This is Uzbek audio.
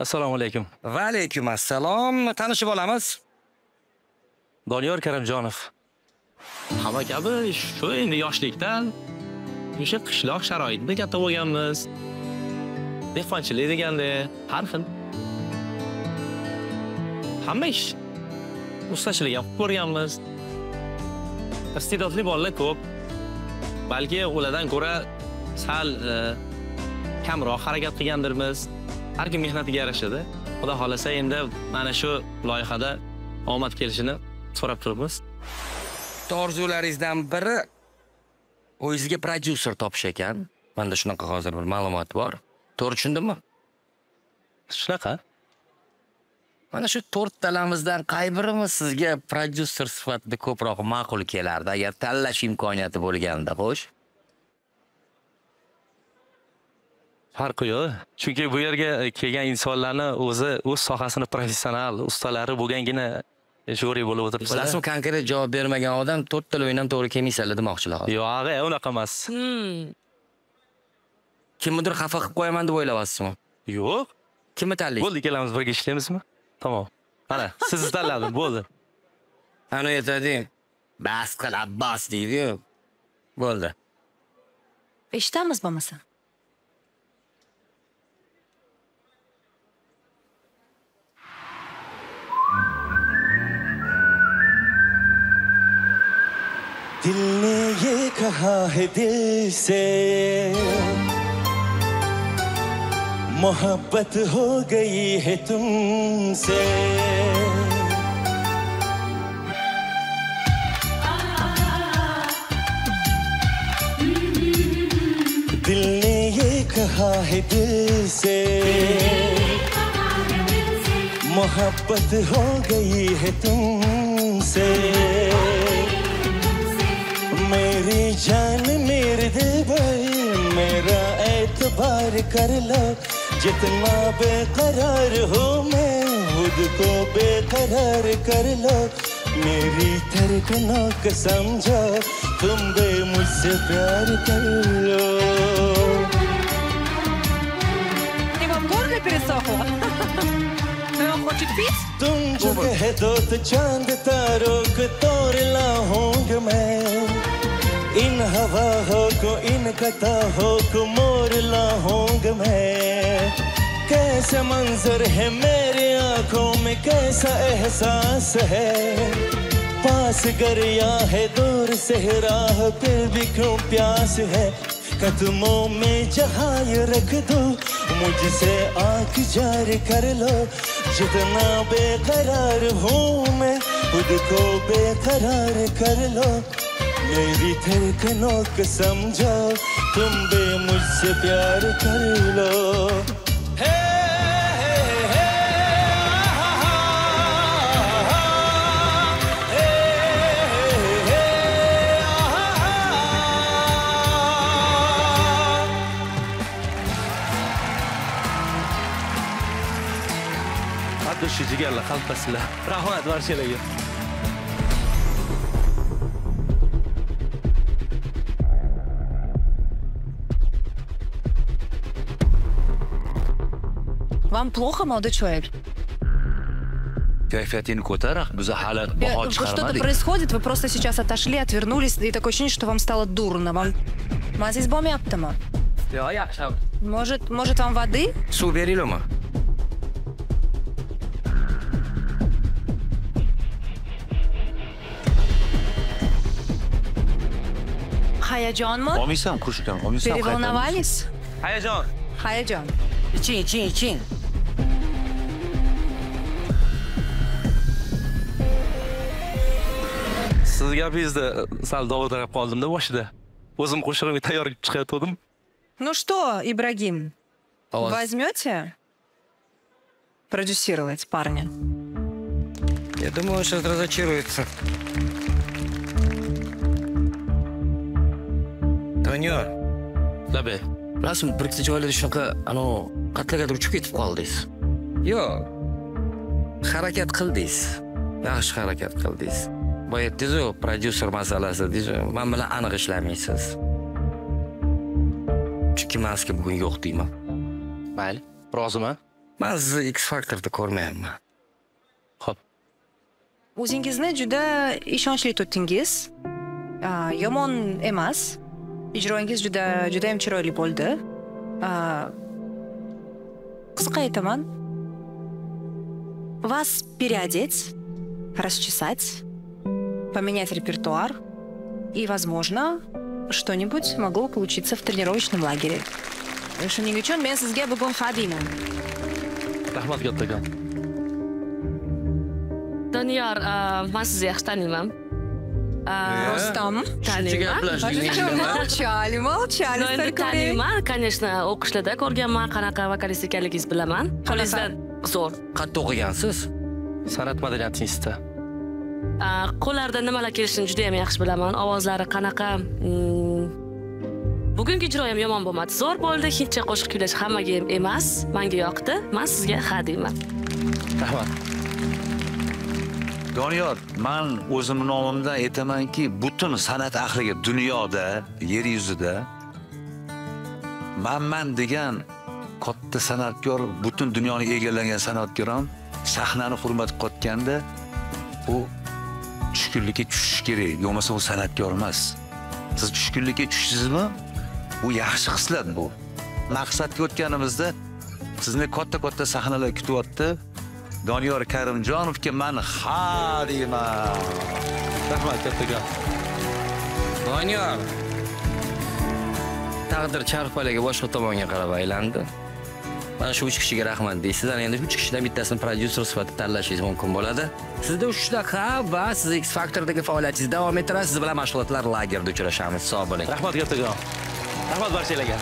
assalomu alaykum. Va alaykum assalom. Tanishib olamiz. doniyor karimjonov. Hamma kabi shu endi yoshlikdan o'sha qishloq sharoitida katta bo'lganmiz. Dehqonchilik deganda har xil hamma ish ustachilik ham qilib ko'rganmiz. Iste'dodli bolalar ko'p balki ulardan ko'ra sal e, kamroq harakat qilgandirmiz har kim mehnatiga yarashadi xudo xohlasa endi mana shu loyihada omad kelishini so'rab turibmiz Bitta orzularingizdan biri o'zingizga prodyuser topish ekan. Menda shunaqa hozir bir ma'lumot bor. To'g'ri tushundimmi? shunaqa Mana shu to'rttalamizdan qay birimiz sizga prodyuser sifatida ko'proq ma'qul kelardi agar tanlash imkoniyati bo'lganida, xo'sh? Farqi yo'q chunki bu yerga kelgan insonlarni o'zi o'z sohasini professional ustalari bo'lgangina juri bo'lib o'tiribdilar Bilasizmi, konkret javob bermagan odam to'rttala o'yin ham to'g'ri kelmaysanlar demoqchilar. hozir. yo'q ag'a unaqa emas Kimnidir xafa qilib qo'yaman deb o'ylayapsizmi? yo'q Kimni tanlaysiz? bo'ldi ikkalamiz birga ishlaymizmi tamom mana sizni tanladim bo'ldi Ana aytadi. Bas qil Abbos deydi-yu. Bo'ldi. eshitamiz bo'lmasa दिल ने ये कहा है दिल से। मोहब्बत हो गई है तुमसे। दिल ने ये कहा है दिल से। मोहब्बत हो गई है तुमसे। कर लो। जितना बेकरार हो मैं खुद को बेकरार कर लो। मेरी धड़कनों को समझो तुम बे मुझसे प्यार कर लो। तुम जो कह दो तो चाँद तारों को तोड़ ला होंगे मैं इन हवाओं को, इन कताहों को मोर लाऊँगा मैं। कैसा मंजर है मेरे आँखों में, कैसा एहसास है। पास गरिया है, दूर से राह फिर भी क्यों प्यास है। कदमों में जहाँ ये रख दो, मुझसे आँख जार कर लो। जितना बेकरार हूँ मैं, खुद को बेकरार कर लो। मेरी धड़कनों को समझो तुम बे मुझसे प्यार कर लो هذا الشيء جيجي الله خلطة سلاح راحوا أدوار Вам плохо, молодой человек? Что-то происходит, вы просто сейчас отошли, отвернулись, и такое ощущение, что вам стало дурно. Вам... Мазис боми аптама. А может, может вам воды? Суверилема. Хаяджон мы? Переволновались? Хаяджон. Хаяджон. Чин, чин, чин. Siz gapingizda sal dovdirab qoldimda boshida o'zim qo'shig'imga tayyor chiqayotgandim Ну что, Ибрагим, Ovoz. возьмете продюсировать парня? Я думаю, он сейчас разочаруется. Doniyor, tabi bilasizmi, bir ikkita joylarda shunaqa anavi qatlagadir uchib ketib qoldingiz. Yo'q. Harakat qildingiz. Yaxshi harakat qildingiz. Boya aytdingiz-ku, prodyuser masalasi deysiz. Men bilan aniq ishlamaysiz. Chunki maska bugun yo'q deyman. mayli roziman man sizni x faktorda ko'rmayapman Xo'p. o'zingizni juda ishonchli tutdingiz yomon emas ijroingiz juda judayam chiroyli bo'ldi qisqa aytaman вас переодеть расчесать поменять репертуар, и, возможно, что-нибудь могло получиться в тренировочном лагере. Шунигичон, мен сізге бүгін хадимін. Рахмат каттага. Данияр, а, мен сізді яхшы танимын. А, э? Рустам. Молчали, молчали. Но енді танимын, конечно, оқышларда көргенмін, қанақа вокалист екенлігіңіз білемін. Қолыңыздан зор. Қатты оқығансыз? Санат мәдениет институты. Qo'llarida nimalar kelishini juda ham yaxshi bilaman. Ovozlari qanaqa? Hmm. Bugungi ijro ham yomon bo'lmadi. Zo'r bo'ldi. Hindcha qo'shiq kuylash hammaga ham emas. Manga yoqdi. Man sizga ha deyman. Rahmat. Doniyor, man o'zim nomimdan aytamanki, butun san'at ahliga dunyoda, yer yuzida manman degan katta san'atkor, butun dunyoni egallagan san'atkor ham sahnani hurmat qilayotganda u tushkunlikka tushish kerak, bo'lmasa u san'atkor emas. Siz tushkunlikka tushasizmi? Bu yaxshi xislat bu. Maqsadga o'tganimizda sizni katta-katta sahnalar kutyapti. Doniyor Karimjonovga man ha deyman. rahmat kattakon doniyor taqdir charxpalagi boshqa tomonga qarab aylandi mana shu uch kishiga rahmat deysiz. Ana endi uch kishidan bittasini prodyuser sifatida tanlashingiz mumkin bo'ladi. Sizda uch ha va siz x faktordagi faoliyatingizni davom ettirasiz. Siz bilan mashg'ulotlar lagerida uchrashamiz. Sog' bo'ling. Rahmat kattakon rahmat barchalarga